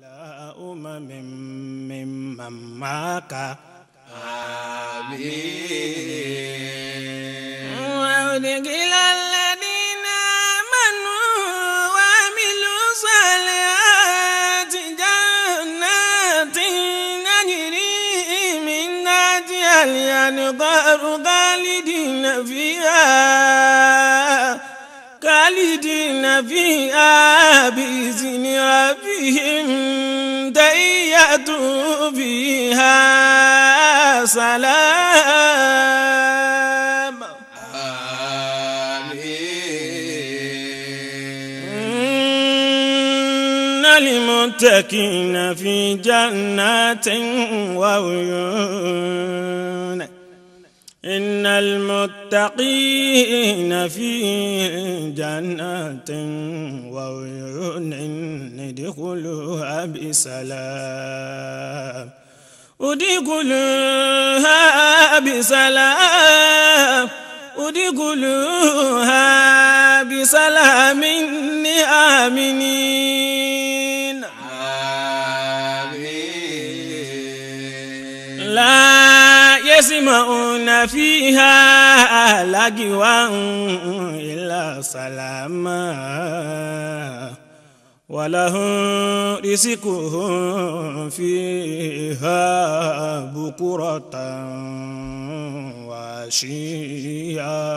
على أمم ممن معك آمين وأدخل الذين آمنوا وعملوا الصالحات جنات تجري من تحتها الأنهار خالدين فيها خالدين فيها بإذن ربهم ديتوا بها سلام آمين إن المتكين في جنات وعيون إن المتقين في جنات وعيون ادخلوها بسلام ادخلوها بسلام ادخلوها بسلام آمنين يسمعون فيها لغوا إلا سلاما ولهم رزقهم فيها بكرة وعشيا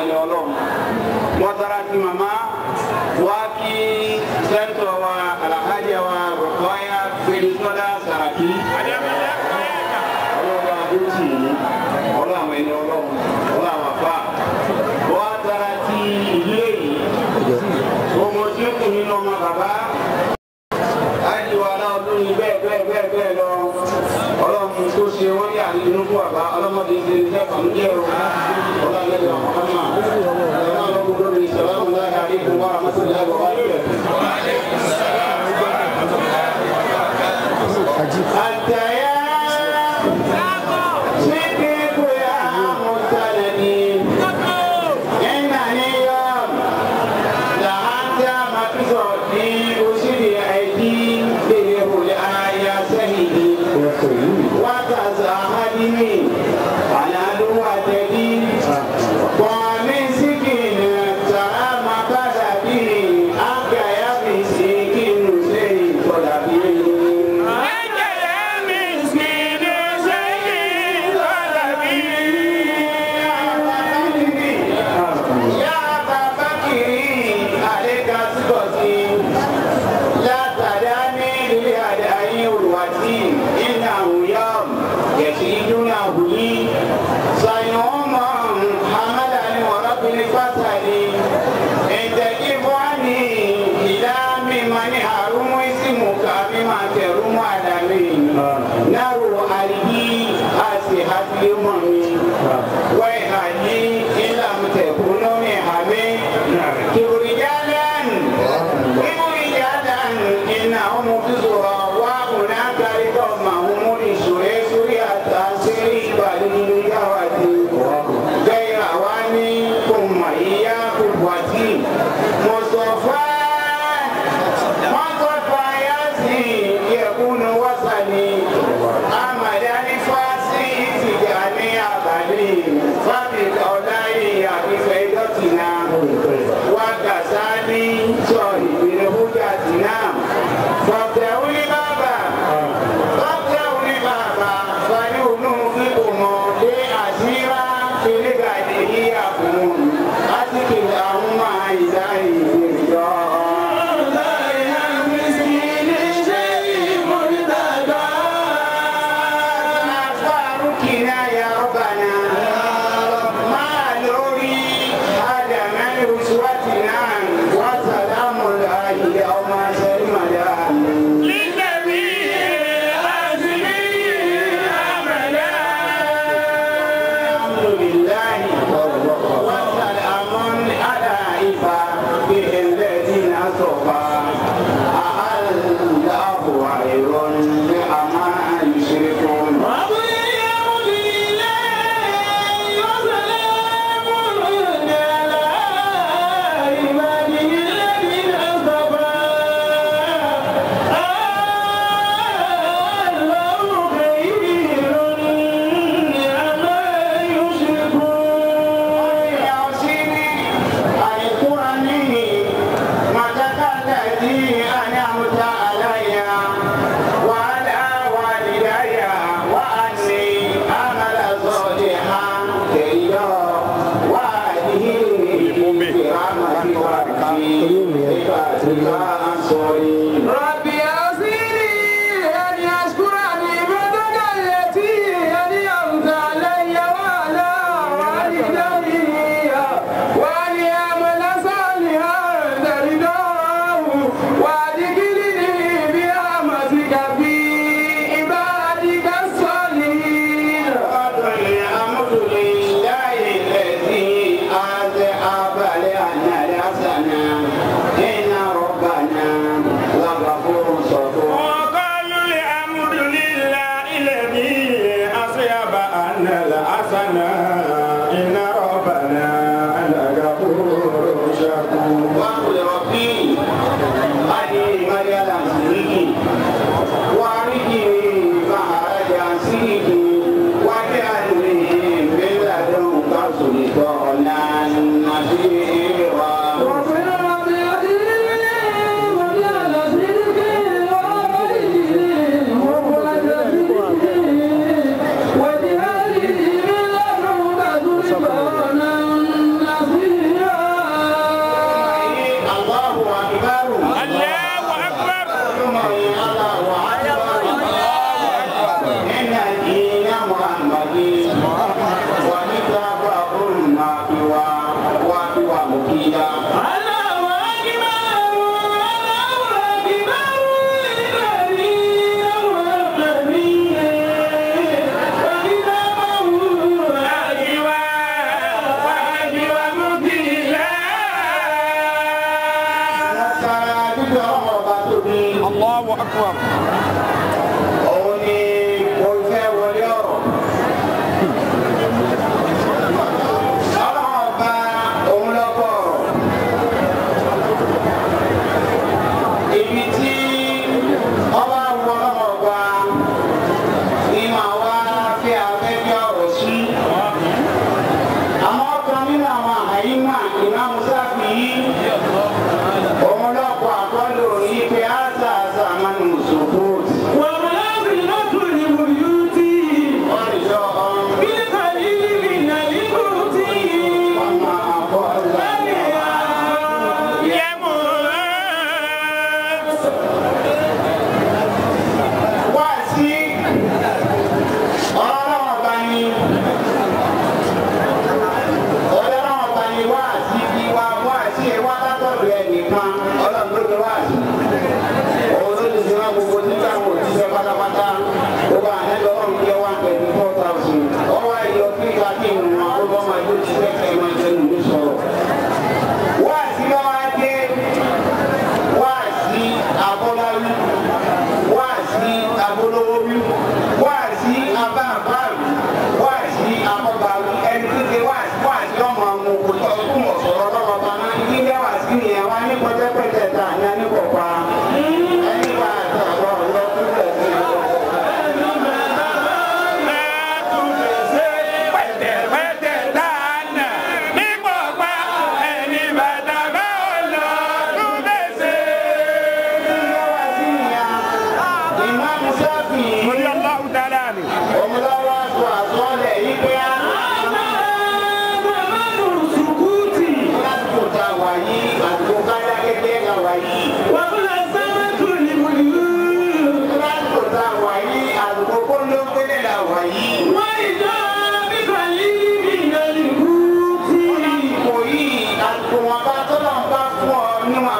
ẹni ọlọ́run wọ́n tara di màmá. Ano mga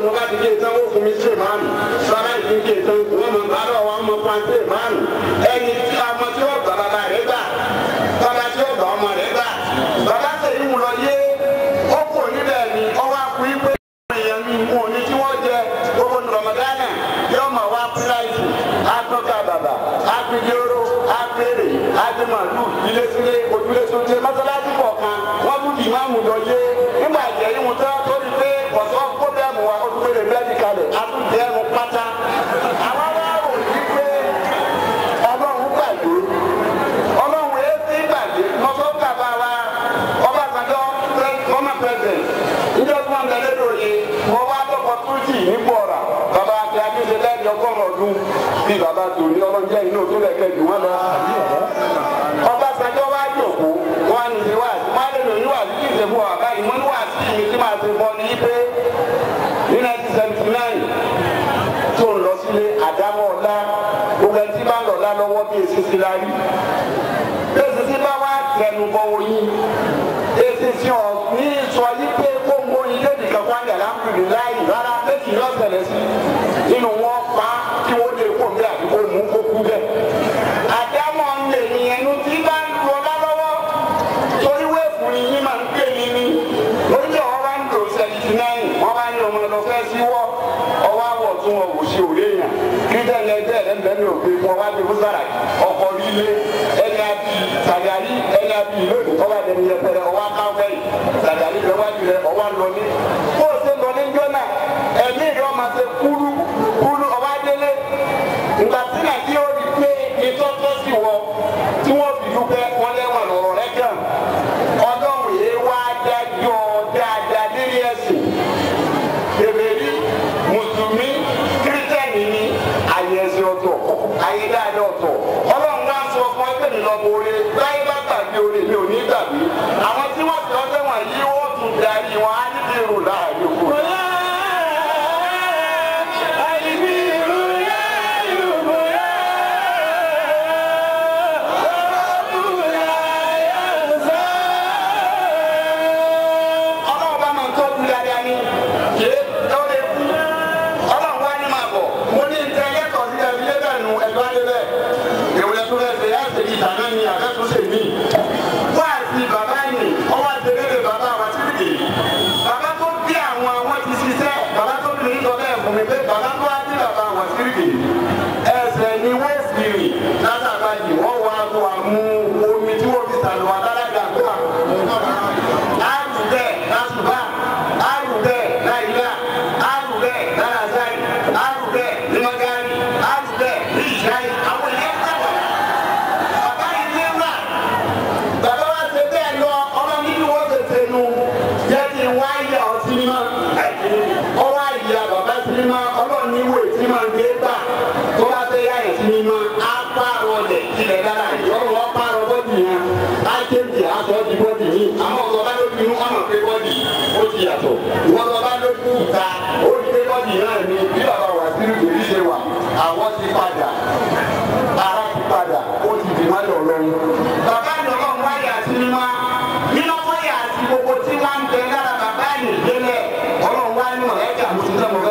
nu ka dike tan o kun mi se maa nu sara yi dike tan o ma ba dɔ wa ma pan se maa ẹni tí a tí o baba ba rẹ gbà baba tí o ba ọmọ rẹ gbà baba. bí baba tòní ọlọ́jẹ́ inú tó lẹ̀kẹ́ jù wọ́n lọ. Ọbásanjọ́ wá jòkó wọ́n á ní ìwà wọ́n á lè lò níwà sí ìṣe fún wa báyìí mo níwà sí mi tí màá ṣe fọ́ ní pé ní nineteen seventy nine tó ń lọ sílé àdámọ́ ọ̀la gbogbo ẹni tí bá ń lọ ọ̀la lọ́wọ́ bí èsì sí la rí. Èsì sí bá wá tẹnu bọ oyin èsì sí ọ̀ ní sọ yí pé kóńgó ilé nìkan wá yàrá kùnú láì rárá lẹ́sìn yọ̀ọ́ sẹ̀lẹ̀ sí nínú wọn pa á. le ẹni abi sagari ẹni abi lóni ọwọ àdẹni yẹpẹrẹ ọwọ akáwẹ sagari lọwọ àdìrẹ ọwọ àlọni kó o ṣe lọni jọna ẹmí rẹ ọmọ ṣe kúrú kúrú ọwọ àdẹlẹ ngbàtí nàìjíríà. yàtọ̀ ìwọ́n tó bá ló kú ta ó ní pé bọ́ọ̀dì náà ni bí bàbá wà sínú ìdòwú ṣe wà àwọn ti padà ara ti padà ó ti dì wọ́n lọ lọ́wọ́. bàbá ìjọba ń wáyé àti mímá mímá wáyé àti gbogbo tí wọ́n ń bẹ lára bàbá ìdílé ọlọ́run wá ní ọ̀rẹ́ jà mọ́tò náà mọ́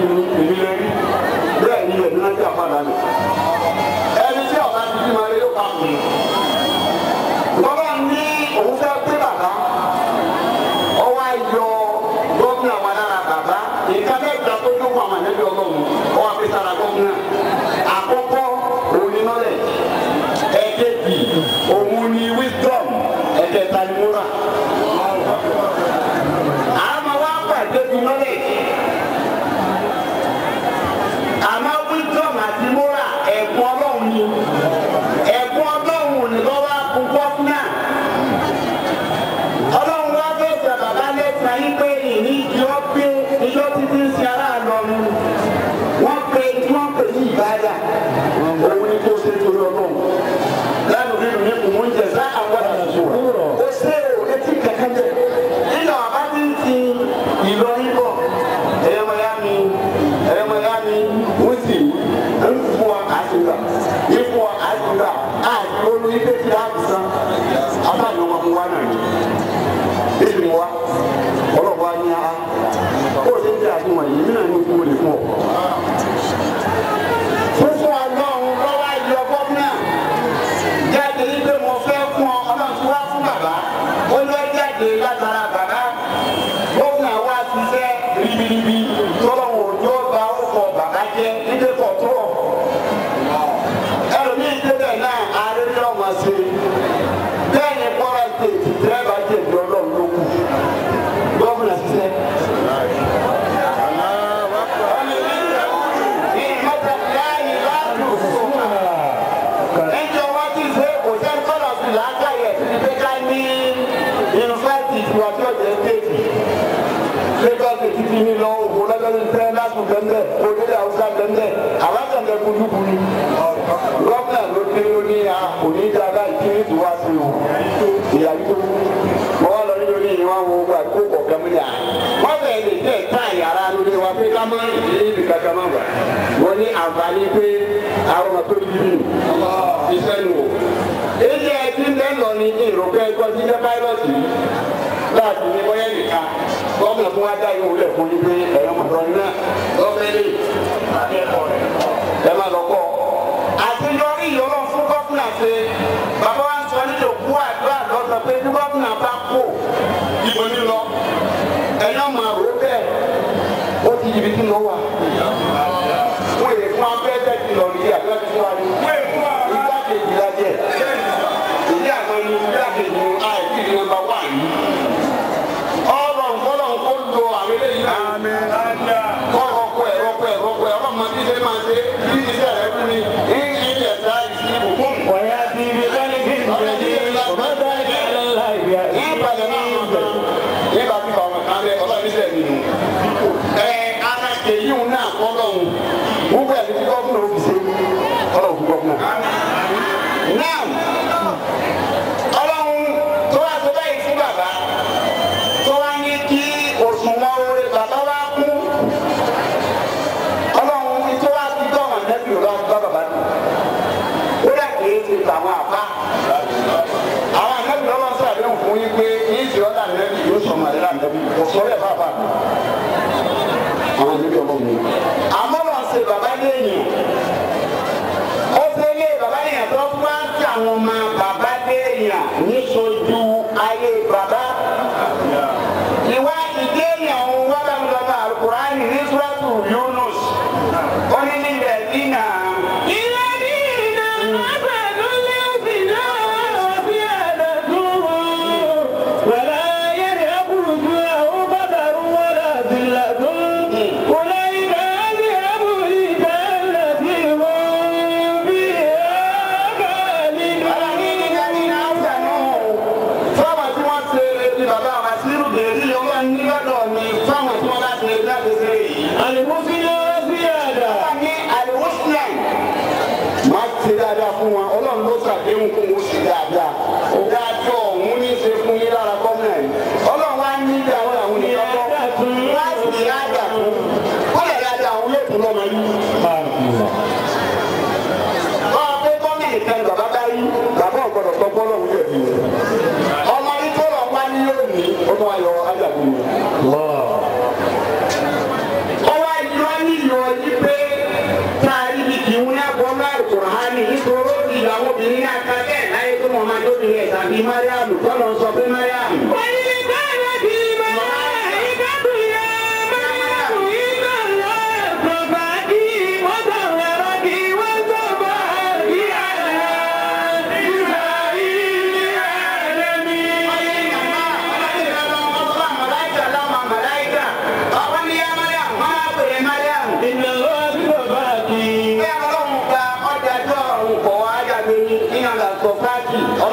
ti ní èmi lè rí bẹ́ẹ̀ ni ẹ̀mí náà jà padà nù. ẹni tí ọ̀la ti bí máa lé yóò kàkùn mi. bàbá ní òun fẹ́ pé bàbá ọwọ́ ayọ gómìnà wa lára bàbá ìka bẹ́ẹ̀ gbà tó dókun àwọn àlejò ọlọ́run ọwọ́ apẹ̀sára gómìnà. láàbù ní bóyá nìkan gómìnà fún wa dá yóò lẹ̀ fún yín pé ẹ̀rọ mọ̀tọ́ ní náà gómìnà ẹ̀ máa lọ kọ́. àṣeyọrí ìyọrọ fún gómìnà ṣe bàbá wa ń sọ nílò kú àdúrà lọ́sọ̀ pé bí gómìnà bá kó ìbò ní lọ ẹ̀yọ́ máa rò bẹ́ẹ̀ ó ti jìbìtì lọ wà. wọ́n yẹ fún abẹ́ẹ́dẹ́ ti lọ nìyí àbí wọ́n ti fún wa ní. ìgbà ìyá àwọn ìgbà kejì èèyàn ó fẹ́ lé bàbá èèyàn tó wá sí àwọn ọmọ bàbá dé èèyàn níṣojú ayé bàbá.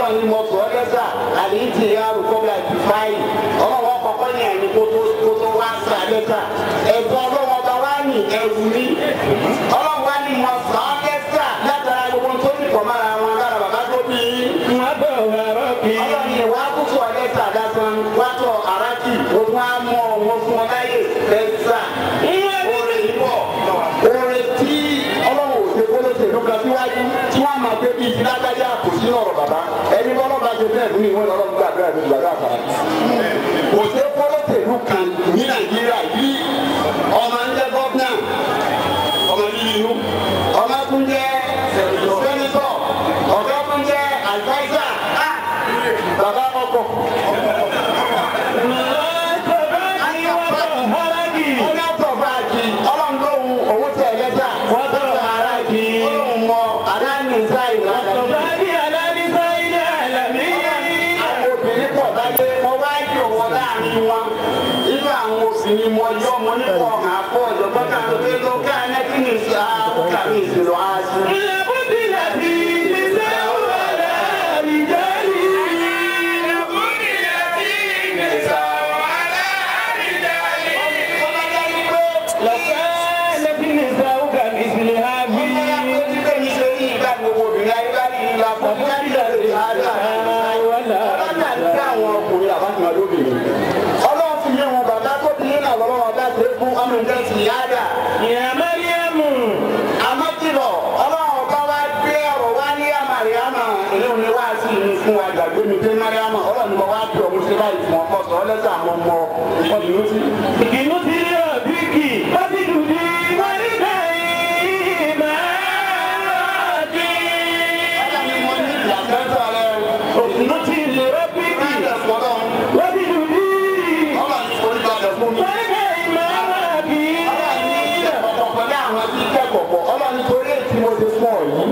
ọlọ́run ni mo sọ ọ́ lẹ́sà àlè ń tì yàrá kọ́bíà ju fáyì ọlọ́run ọkọ̀ọ̀kọ́ yẹn ni kó tó wá sà lẹ́sà ẹ̀bùn ọlọ́run ọba wá ní ẹ̀wù mi ọlọ́run wá ní mo sọ ọ́ pé bíi ti lágbájá kò sí ọ̀rọ̀ bàbá ẹni lọ́lọ́ bá ṣe bẹ́ẹ̀ lóyún ìwọ́n lọ́lọ́ gbàdúrà ní gbàdúrà fara. kò sí pọ́lọ́tẹ̀lú kan ní nàìjíríà bí ọmọ ń jẹ́ gọ́fúnà ọmọ yìí inú ọmọ tún jẹ́ sẹ́nitọ̀ ọ̀gá tún jẹ́ àdìváísà ah! bàbá ọkọ̀. wa nínú àwọn òsì ni mo yọ mo ní kọ́ ọ̀hún àpò ọ̀jọ̀gbọ́n kan tó dé lókè ẹni kí ni ìṣe àwọn kàmí ìṣèlú àti. lẹ́jọ́ àwọn ọmọ ìkọlù ti. ìkìlú ti rí ọ̀bí kì ó ti dùn ní wọlé bẹ́ẹ̀ máa dé. ọjà mi ti lè rọ́bí kì. wọ́n dùn ní. ọba mi forí balẹ̀ fún mi. wọ́n àwọn ẹbí kẹ́kọ̀ọ́ ọba torí èyí mo ti fún ọ yìí.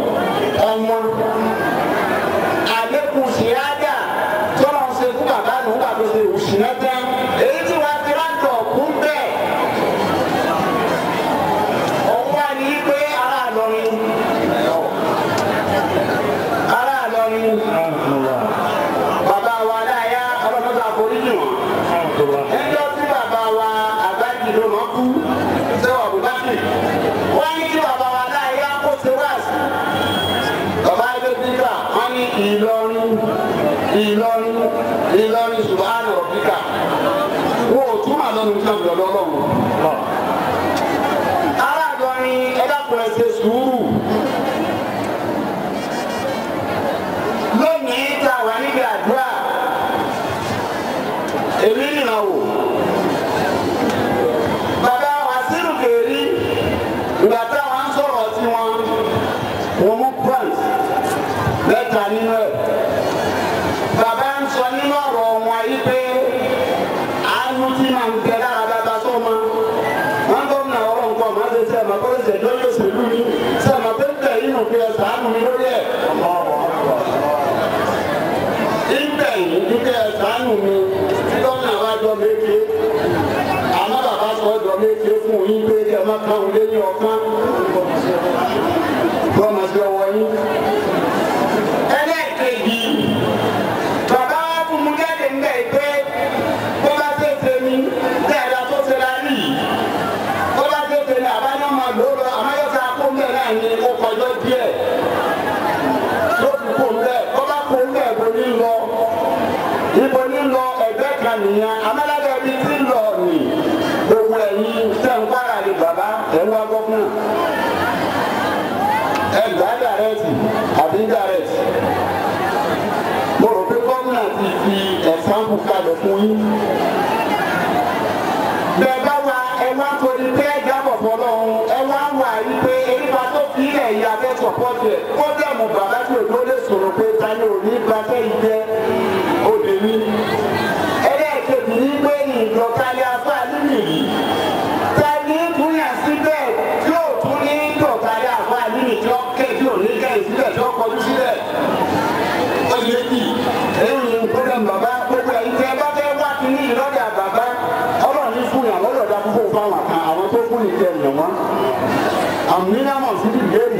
Maka ulenye wa mama kalẹ̀ fún yín. bẹ́ẹ̀ bá wa ẹ wá torí pé ẹ jábọ̀ bọ́ lọ́hùn ẹ wá wà yí pé èyí bá tó fi ilẹ̀ yìí abẹ́ sọ̀pọ̀tì kó dẹ̀mù bàbá tó èdè lè sọ̀rọ̀ pé ta ni ò ní gbafẹ́ yìí jẹ́ òde ẹlẹ́ẹ̀kejì ní pé ìjọ ni kẹ lẹ wọn àmì ní àmọ̀ sí ti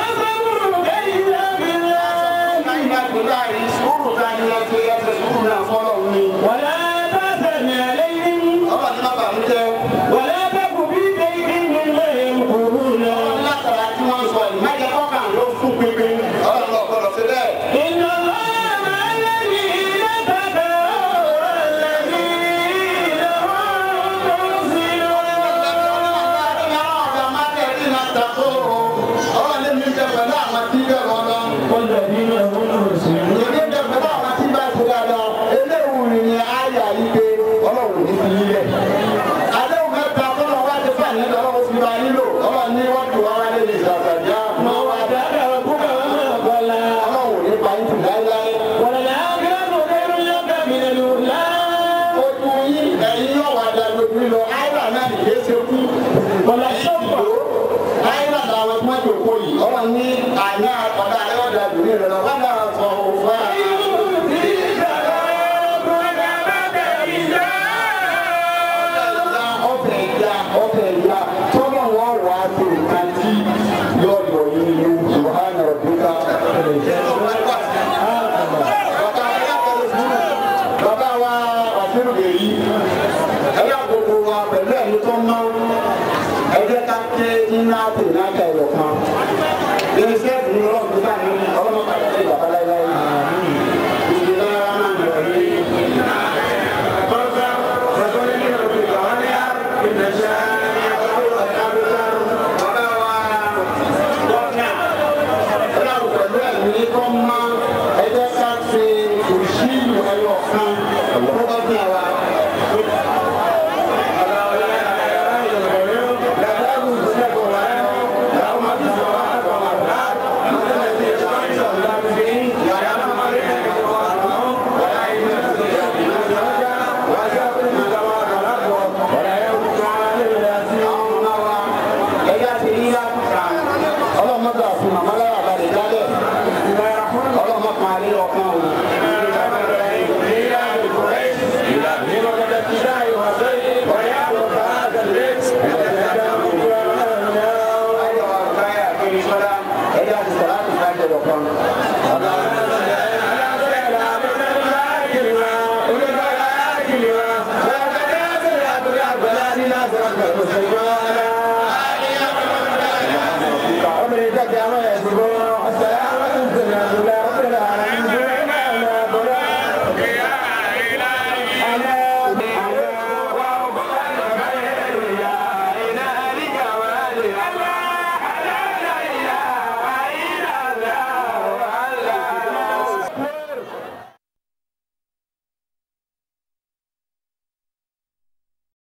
pẹ̀lú àìrí sùúrù dání ẹgbẹ́ ẹgbẹ́ sùúrù náà fọ́lọ́ mi. wọ́n yá